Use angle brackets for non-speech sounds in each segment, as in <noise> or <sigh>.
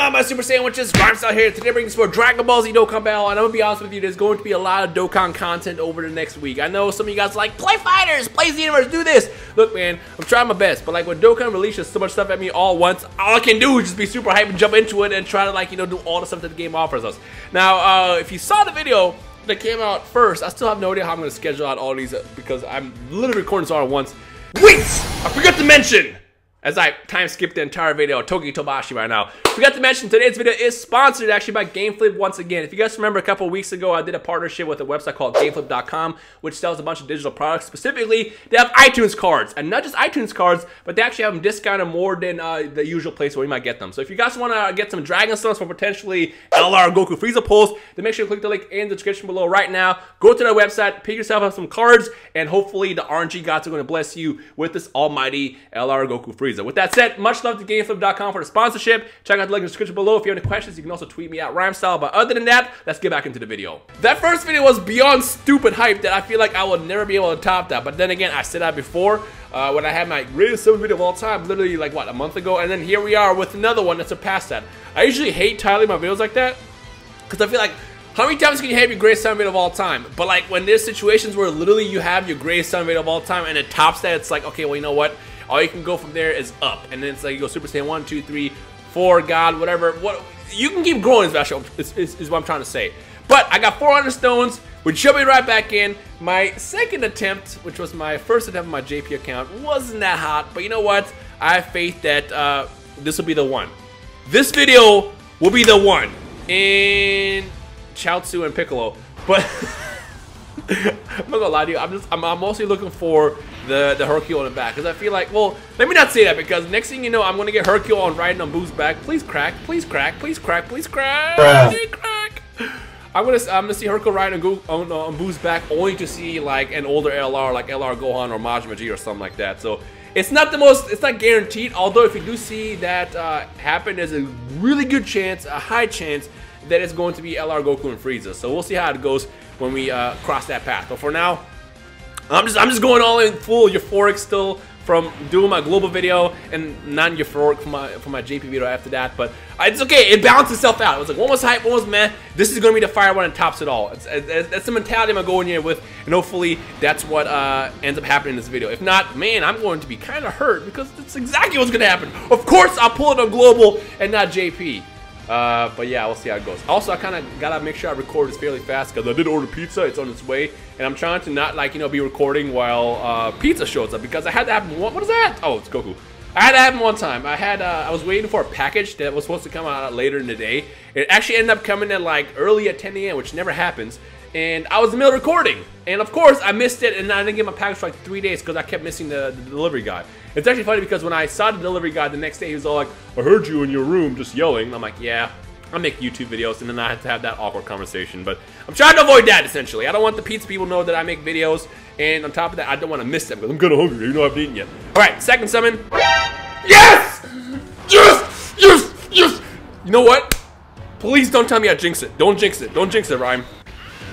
on, my Super Sandwiches? Rhymestyle here. Today brings for Dragon Ball Z Dokkan Battle, and I'm gonna be honest with you, there's going to be a lot of Dokkan content over the next week. I know some of you guys like, play fighters, play the universe, do this. Look, man, I'm trying my best, but like when Dokkan releases so much stuff at me all once, all I can do is just be super hyped and jump into it and try to like, you know, do all the stuff that the game offers us. Now, uh, if you saw the video that came out first, I still have no idea how I'm gonna schedule out all these uh, because I'm literally recording this all at once. Wait! I forgot to mention! As I time skip the entire video, Togi Tobashi right now. Forgot to mention, today's video is sponsored actually by GameFlip once again. If you guys remember a couple weeks ago, I did a partnership with a website called GameFlip.com, which sells a bunch of digital products. Specifically, they have iTunes cards. And not just iTunes cards, but they actually have them discounted more than uh, the usual place where you might get them. So if you guys want to get some Dragon Stones for potentially LR Goku Frieza pulls, then make sure you click the link in the description below right now. Go to their website, pick yourself up some cards, and hopefully the RNG gods are going to bless you with this almighty LR Goku Frieza. With that said, much love to GameFlip.com for the sponsorship. Check out the link in the description below. If you have any questions, you can also tweet me at Rhymestyle. But other than that, let's get back into the video. That first video was beyond stupid hype that I feel like I will never be able to top that. But then again, I said that before uh, when I had my greatest seven video of all time, literally like what, a month ago? And then here we are with another one that surpassed that. I usually hate titling my videos like that because I feel like how many times can you have your greatest sound video of all time? But like when there's situations where literally you have your greatest sound video of all time and it tops that, it's like, okay, well, you know what? All you can go from there is up. And then it's like you go Super Saiyan 1, 2, 3, 4, God, whatever. What You can keep growing, is, is, is what I'm trying to say. But I got 400 stones, which should be right back in. My second attempt, which was my first attempt on my JP account, wasn't that hot. But you know what? I have faith that uh, this will be the one. This video will be the one. In Chaozu and Piccolo. But <laughs> I'm not gonna lie to you, I'm just I'm, I'm mostly looking for the the Hercule on the back because I feel like well let me not say that because next thing you know I'm gonna get Hercule on riding on Buu's back. Please crack, please crack, please crack, please crack, please crack. I'm gonna I'm gonna see Hercule riding on, on, on Buu's back only to see like an older LR like LR Gohan or Majima G or something like that. So it's not the most it's not guaranteed. Although if you do see that uh, happen, there's a really good chance, a high chance that it's going to be LR Goku and Frieza. So we'll see how it goes when we uh, cross that path. But for now, I'm just I'm just going all in full euphoric still from doing my global video and non euphoric for my for my JP video after that. But it's okay. It balanced itself out. It was like one was hype, one was meh. This is to be the fire one and tops it all. It's, it's, that's the mentality I'm going in here with, and hopefully that's what uh, ends up happening in this video. If not, man, I'm going to be kind of hurt because that's exactly what's to happen. Of course, I'll pull it on global and not JP. Uh, but yeah, we'll see how it goes. Also, I kind of gotta make sure I record this fairly fast because I did order pizza. It's on its way, and I'm trying to not like you know be recording while uh, pizza shows up because I had to happen. What, what is that? Oh, it's Goku. I had to happen one time. I had uh, I was waiting for a package that was supposed to come out later in the day. It actually ended up coming at like early at 10 a.m., which never happens. And I was in the middle of recording, and of course I missed it, and I didn't get my package for like three days because I kept missing the, the delivery guy. It's actually funny because when I saw the delivery guy the next day, he was all like, "I heard you in your room just yelling." I'm like, "Yeah." I make YouTube videos, and then I have to have that awkward conversation. But I'm trying to avoid that, essentially. I don't want the pizza people to know that I make videos, and on top of that, I don't want to miss them, because I'm kind of hungry, you know I haven't eaten yet. Alright, second summon. Yes! Yes! Yes! Yes! You know what? Please don't tell me I jinx it. Don't jinx it. Don't jinx it, Rhyme.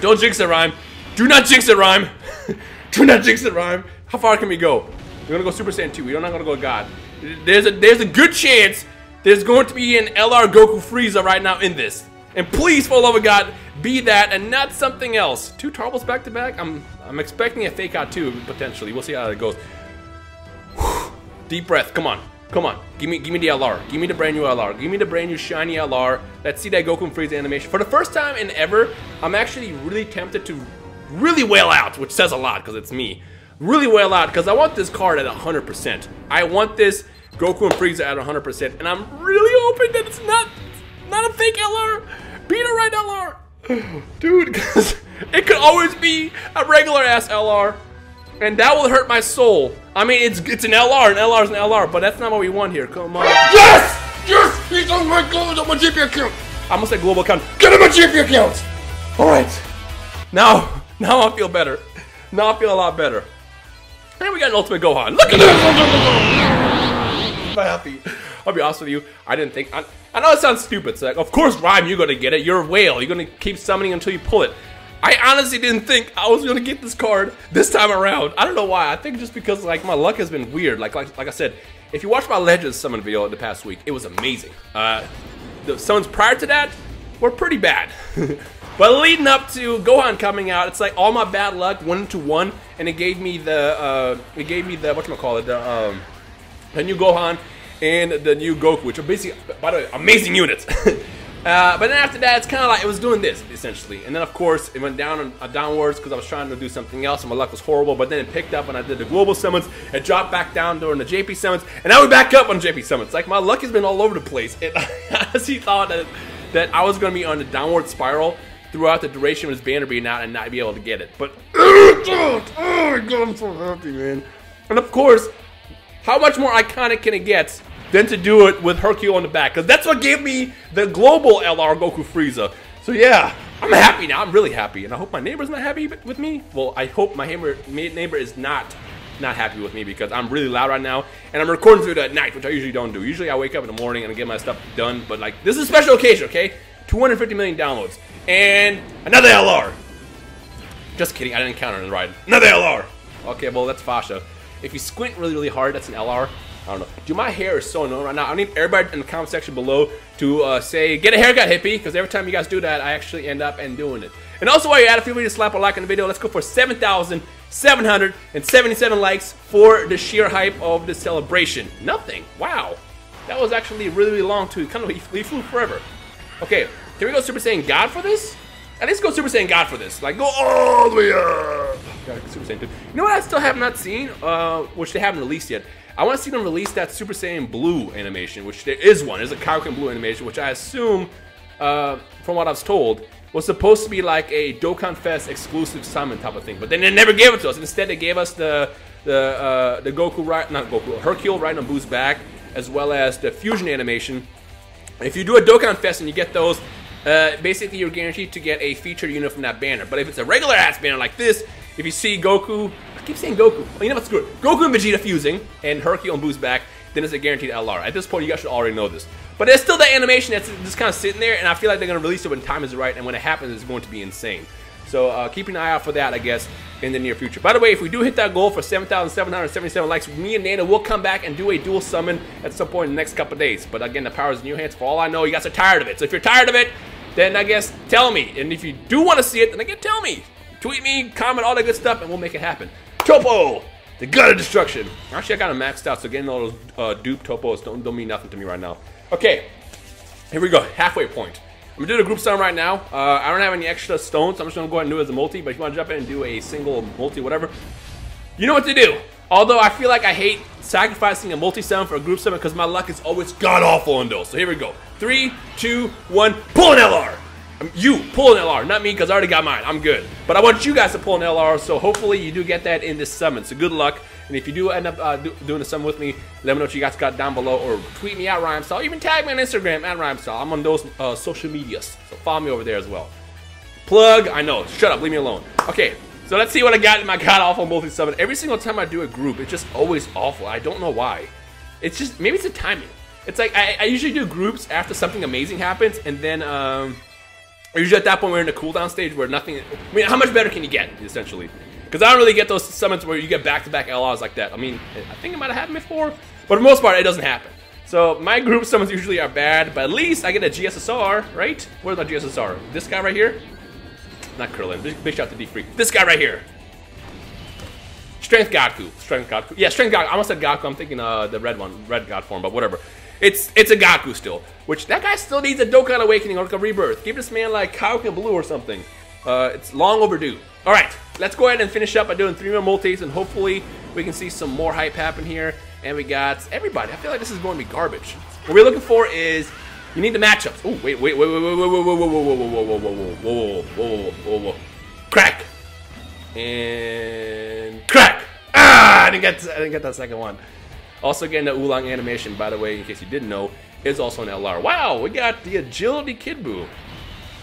Don't jinx it, Rhyme. Do not jinx it, Rhyme. <laughs> Do not jinx it, Rhyme. How far can we go? We're gonna go Super Saiyan 2. We're not gonna go God. There's a there's a good chance there's going to be an LR Goku Frieza right now in this. And please, for the love of God, be that and not something else. Two Tarbles back to back? I'm I'm expecting a fake out too, potentially. We'll see how it goes. Deep breath, come on. Come on, give me, give me the LR. Give me the brand new LR. Give me the brand new shiny LR. Let's see that Goku and Frieza animation. For the first time in ever, I'm actually really tempted to really wail out, which says a lot because it's me. Really wail out because I want this card at 100%. I want this Goku and Frieza at 100%, and I'm really hoping that it's not not a fake LR. Be the right LR. <sighs> Dude, because <laughs> it could always be a regular ass LR, and that will hurt my soul. I mean, it's it's an LR, an LR is an LR, but that's not what we want here. Come on. Yes! Yes! He's on my global on my JP account! I gonna say global account. Get him a JP account! Alright. Now, <laughs> now I feel better. Now I feel a lot better. And we got an Ultimate Gohan. Look at this! happy. I'll be honest with you. I didn't think. I, I know it sounds stupid. It's like, of course, Rhyme, you're gonna get it. You're a whale. You're gonna keep summoning until you pull it. I honestly didn't think I was gonna get this card this time around. I don't know why. I think just because like my luck has been weird. Like like like I said, if you watch my Legends summon video the past week, it was amazing. Uh, the summons prior to that were pretty bad. <laughs> but leading up to Gohan coming out, it's like all my bad luck went into one, and it gave me the uh, it gave me the what call it the um, the new Gohan and the new Goku, which are basically by the way amazing units. <laughs> Uh, but then after that, it's kind of like it was doing this essentially, and then of course it went down uh, downwards because I was trying to do something else, and my luck was horrible. But then it picked up, and I did the global summons. It dropped back down during the JP summons, and now we're back up on JP summons. Like my luck has been all over the place. <laughs> It, honestly thought that that I was going to be on a downward spiral throughout the duration of this banner being out and not be able to get it. But <coughs> oh my god, I'm so happy, man. And of course, how much more iconic can it get than to do it with Hercule on the back? Because that's what gave me the global LR Goku Frieza. So yeah, I'm happy now. I'm really happy, and I hope my neighbor's not happy with me. Well, I hope my neighbor is not not happy with me because I'm really loud right now, and I'm recording through at night, which I usually don't do. Usually I wake up in the morning and I get my stuff done, but like this is a special occasion, okay? 250 million downloads and another LR. Just kidding, I didn't count it right. Another LR. Okay, well that's Fasha. If you squint really, really hard, that's an LR. I don't know. Dude, my hair is so annoying right now. I need everybody in the comment section below to uh, say, get a haircut, hippie, because every time you guys do that, I actually end up and doing it. And also while you're at it, feel free to slap a like on the video. Let's go for 7,777 likes for the sheer hype of the celebration. Nothing. Wow. That was actually really, really long too. Kind of, we flew forever. Okay, can we go Super Saiyan God for this? At least go Super Saiyan God for this. Like, go all the way up. God, Super Saiyan 2. You know what I still have not seen, uh, which they haven't released yet? I want to see them release that Super Saiyan Blue animation, which there is one. There's a Kaioken Blue animation, which I assume, uh, from what I was told, was supposed to be like a Dokkan Fest exclusive summon type of thing. But then they never gave it to us. Instead, they gave us the the uh, the Goku right, not Goku, Hercule riding on Buu's back, as well as the fusion animation. If you do a Dokkan Fest and you get those, uh, basically you're guaranteed to get a featured unit from that banner. But if it's a regular ass banner like this, if you see Goku keep saying Goku. Well, you know what? Screw it. Goku and Vegeta fusing, and Hercule and Buu's back, then it's a guaranteed LR. At this point, you guys should already know this. But there's still that animation that's just kind of sitting there, and I feel like they're going to release it when time is right, and when it happens, it's going to be insane. So uh, keep an eye out for that, I guess, in the near future. By the way, if we do hit that goal for 7,777 likes, me and Nano will come back and do a dual summon at some point in the next couple days. But again, the power is in your hands. For all I know, you guys are tired of it. So if you're tired of it, then I guess tell me. And if you do want to see it, then again, tell me. Tweet me, comment, all that good stuff, and we'll make it happen. Toppo! The God of Destruction. Actually, I got him maxed out, so getting all those uh, dupe Toppos don't, don't mean nothing to me right now. Okay, here we go. Halfway point. I'm gonna do the group summon right now. Uh, I don't have any extra stones, so I'm just gonna go ahead and do it as a multi, but if you wanna jump in and do a single multi, whatever, you know what to do. Although I feel like I hate sacrificing a multi-summon for a group summon because my luck is always god-awful on those. So here we go. Three, two, one, pull an LR! You, pull an LR, not me, because I already got mine. I'm good. But I want you guys to pull an LR, so hopefully you do get that in this summon. So good luck. And if you do end up uh, do, doing a summon with me, let me know what you guys got down below, or tweet me at Rhymestyle. Even tag me on Instagram at Rhymestyle. I'm on those uh, social medias, so follow me over there as well. Plug, I know. Shut up, leave me alone. Okay, so let's see what I got in my <laughs> god awful multi summon. Every single time I do a group, it's just always awful. I don't know why. It's just maybe it's the timing. It's like I, I usually do groups after something amazing happens, and then um, Usually at that point we're in the cooldown stage where nothing. I mean, how much better can you get essentially? Because I don't really get those summons where you get back-to-back -back LRs like that. I mean, I think it might have happened before, but for the most part, it doesn't happen. So my group summons usually are bad, but at least I get a GSSR, right? Where's my GSSR? This guy right here? Not Krillin. Big, big shout to D-Freak. This guy right here. Strength Gaku. Strength Gaku. Yeah, Strength Gaku. I almost said Gaku. I'm thinking uh, the red one, red God form, but whatever. It's it's a Gaku still, which that guy still needs a Dokkan Awakening or like a Rebirth. Give this man like Kaioken Blue or something. Uh, it's long overdue. All right, let's go ahead and finish up by doing three more multis, and hopefully we can see some more hype happen here. And we got everybody. I feel like this is going to be garbage. What we're looking for is you need the matchups. Oh wait, wait, wait, wait, wait, wait, wait, wait, wait, whoa, whoa, whoa, whoa, whoa, whoa, whoa, whoa, whoa, crack, and crack. Ah, I didn't get I didn't get that second one. Also getting the Oolong animation, by the way, in case you didn't know, is also an LR. Wow, we got the Agility Kid Buu.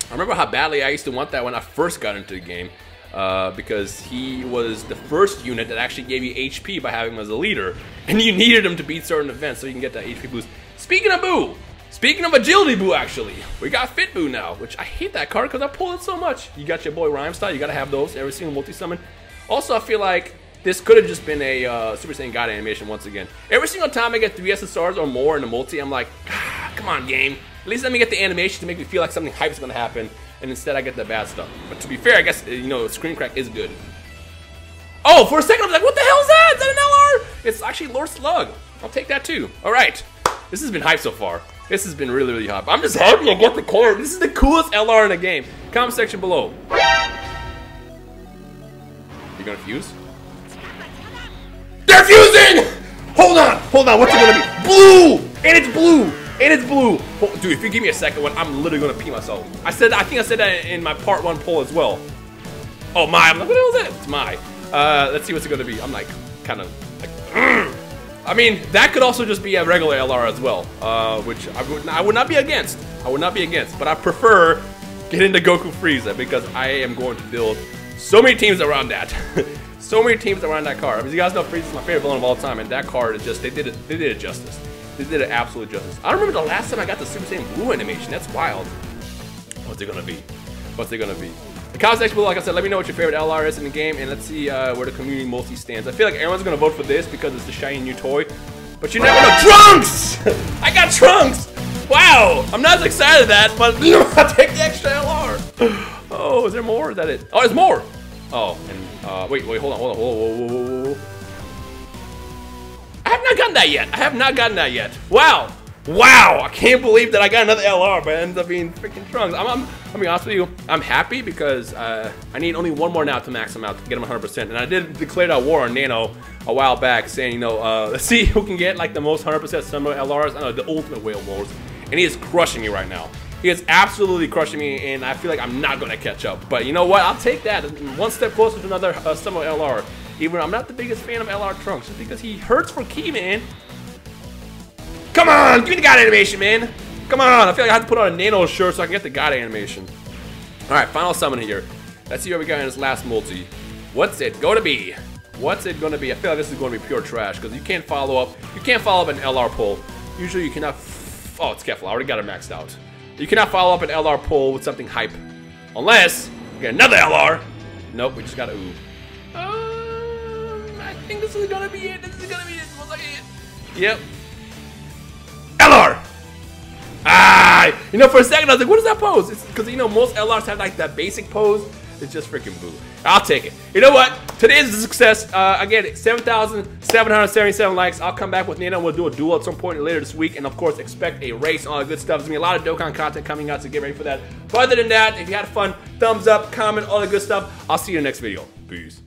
I remember how badly I used to want that when I first got into the game. Uh, because he was the first unit that actually gave you HP by having him as a leader, <laughs> and you needed him to beat certain events so you can get that HP boost. Speaking of Buu, speaking of Agility Buu, actually, we got Fit Buu now, which I hate that card because I pull it so much. You got your boy Rhymestyle, you gotta have those every single multi-summon. Also, I feel like this could have just been a uh, Super Saiyan God animation once again. Every single time I get three SSRs or more in a multi, I'm like, ah, come on, game. At least let me get the animation to make me feel like something hype is gonna happen, and instead I get the bad stuff. But to be fair, I guess uh, you know screen crack is good. Oh, for a second I was like, what the hell is that? Is that an LR? It's actually Lord Slug. I'll take that too. All right, this has been hype so far. This has been really, really hype. I'm just happy I got the card. This is the coolest LR in the game. Comment section below. You gonna fuse? They're fusing! Hold on, hold on. What's it gonna be? Blue, and it's blue, and it's blue. Hold- Dude, if you give me a second one, I'm literally gonna pee myself. I said, I think I said that in my part one poll as well. Oh my, I'm like, what the hell is that? It's my. Uh, let's see what's it gonna be. I'm like, kind of like. <clears throat> I mean, that could also just be a regular LR as well, uh, which I would, I would not be against. I would not be against, but I prefer getting the Goku Frieza because I am going to build so many teams around that. <laughs> so many teams around that card. I mean, you guys know Frieza is my favorite villain of all time, and that card is just they did it. They did it justice. They did it absolute justice. I don't remember the last time I got the Super Saiyan Blue animation. That's wild. What's it gonna be? What's it gonna be? The comment section below, like I said, let me know what your favorite LR is in the game, and let's see uh, where the community mostly stands. I feel like everyone's gonna vote for this because it's the shiny new toy, but you never know. Trunks! <laughs> I got Trunks! Wow! I'm not as excited at that, but <laughs> I'll take the extra LR. Oh, is there more? Is that it? Oh, there's more! Oh, and uh, wait, wait, hold on, hold on, whoa, whoa, whoa, whoa. I have not gotten that yet. I have not gotten that yet. Wow. Wow. I can't believe that I got another LR, but it ends up being freaking Trunks. I'm, I'm, I'll be honest with you. I'm happy because uh, I need only one more now to max him out to get him 100%. And I did declare that war on Nano a while back saying, you know, uh, let's <laughs> see who can get like the most 100% similar LRs. I know, the ultimate whale wars. And he is crushing me right now. He is absolutely crushing me, and I feel like I'm not going to catch up. But you know what? I'll take that. One step closer to another uh, LR. Even I'm not the biggest fan of LR Trunks, just because he hurts for key, man. Come on, give me the God animation, man. Come on, I feel like I have to put on a Nano shirt so I can get the God animation. All right, final summon here. Let's see what we got in this last multi. What's it gonna be? What's it gonna be? I feel like this is gonna be pure trash because you can't follow up. You can't follow up an LR pull. Usually you cannot. Oh, it's careful. I already got it maxed out. You cannot follow up an LR pull with something hype, unless you get another LR. Nope, we just got a ooh. Um, I think this is gonna be it. This is gonna be it. It. Yep. LR. Ah, you know, for a second I was like, what is that pose? It's because you know most LRs have like that basic pose. It's just freaking Buu. I'll take it. You know what? Today is a success. Uh, again, 7,777 likes. I'll come back with Nano. We'll do a dual at some point later this week. And of course, expect a race and all that good stuff. There's going to be a lot of Dokkan content coming out, so get ready for that. But other than that, if you had fun, thumbs up, comment, all the good stuff. I'll see you in the next video. Peace.